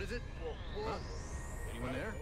What is it? Huh? Anyone there?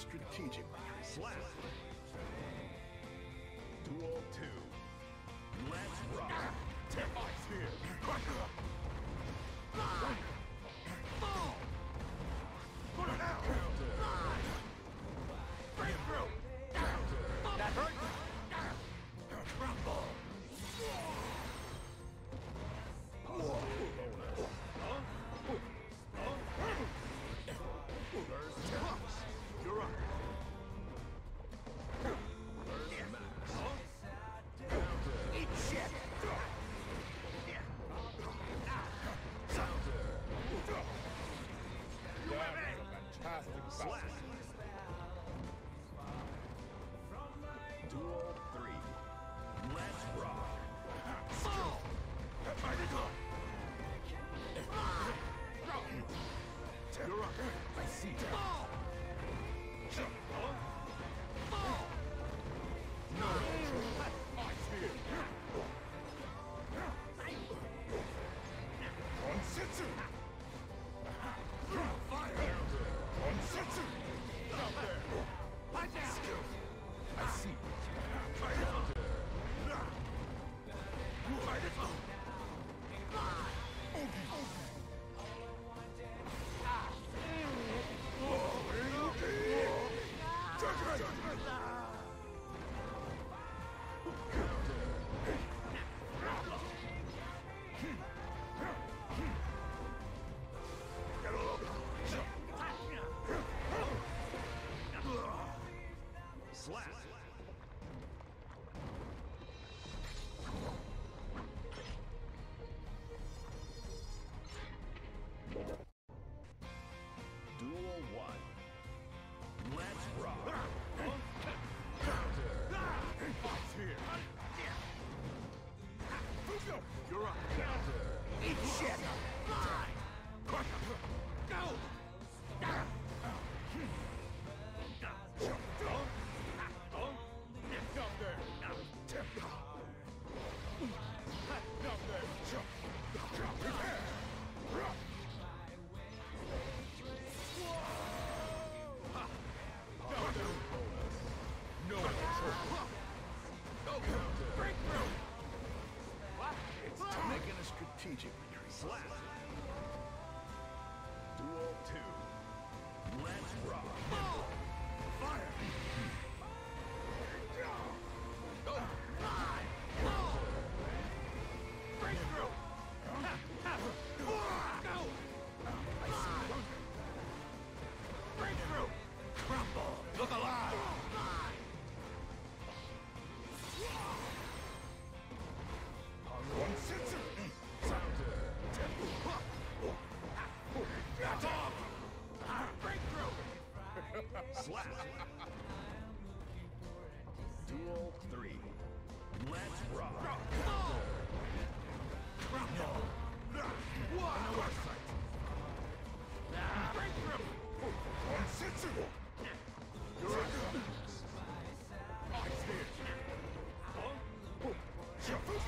Strategic. Slap! Duel two. Let's rock. Ice here! Put Onsitsu! Eat shit. Go! Strategic retreat. Slap! Duel two. Let's rock. Fire! Go.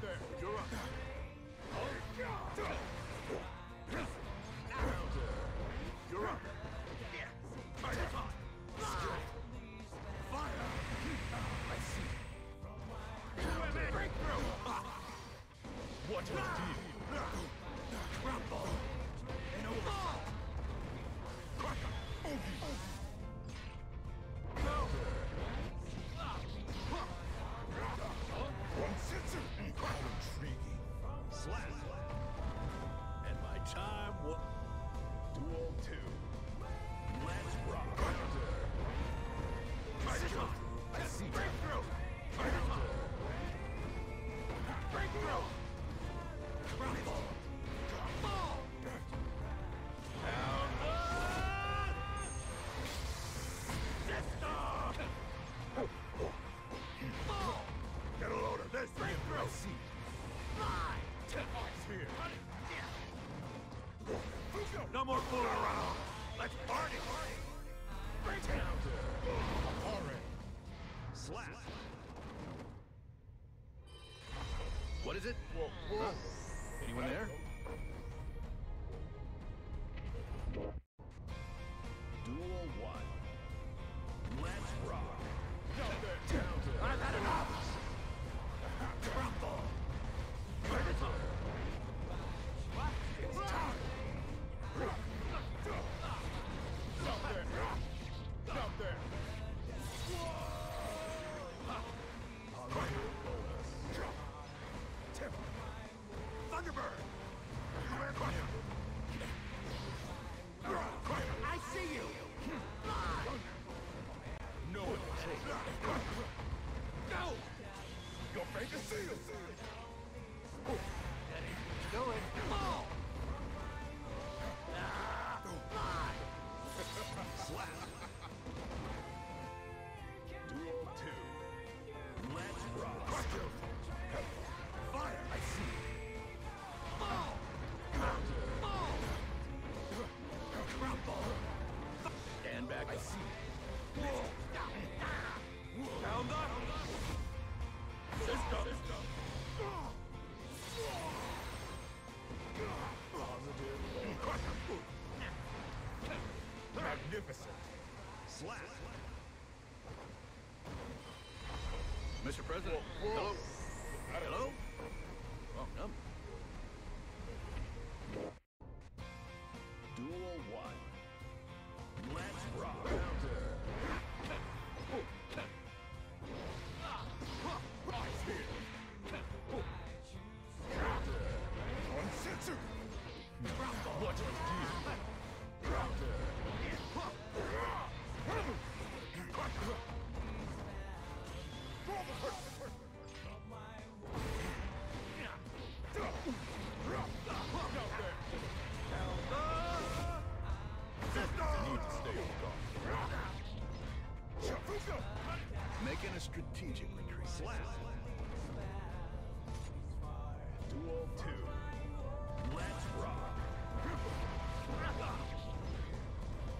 there. You're up. You're up. Fire! Fire! I see. Breakthrough! What a deal! seat. Mine! Here. No more fooling around. Let's party. Break down. Alright. Slap. What is it? Whoa. Whoa. Anyone there? Take a seal! you doing. Mr. President. Whoa. Hello? Hello? begin a strategic retreat. Slap. Duel 2. Let's rock.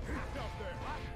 Up there.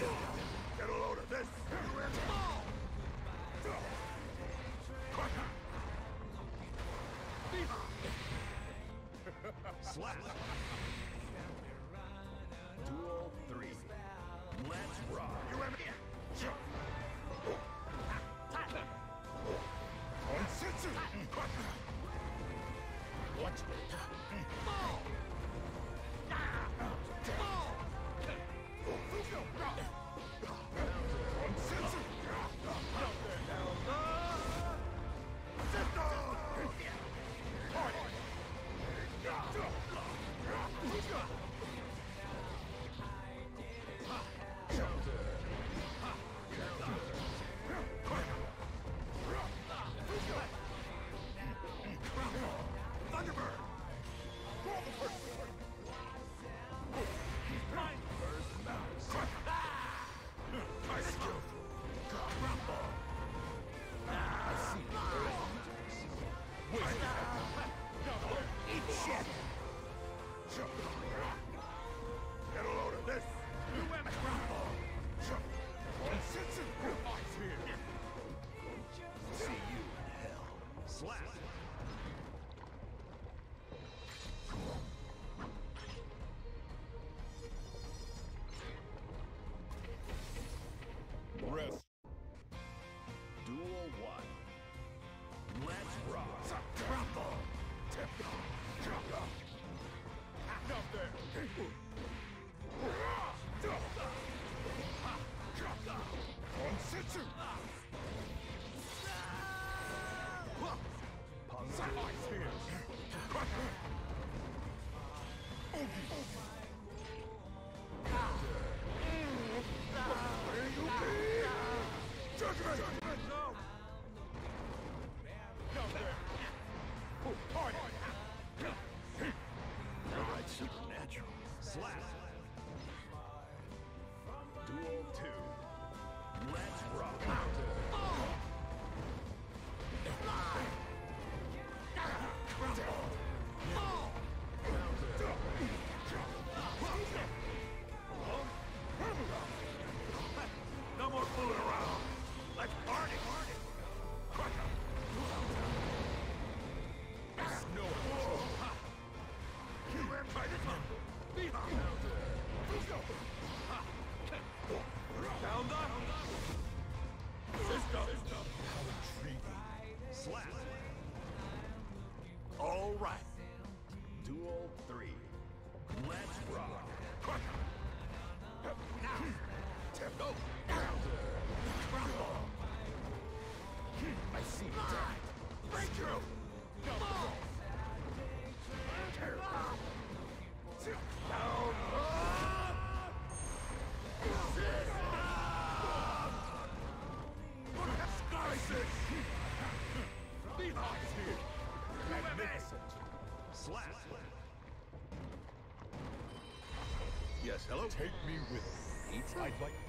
Get a load of this! Slap! Shut up. Hello? Take me with you. I'd like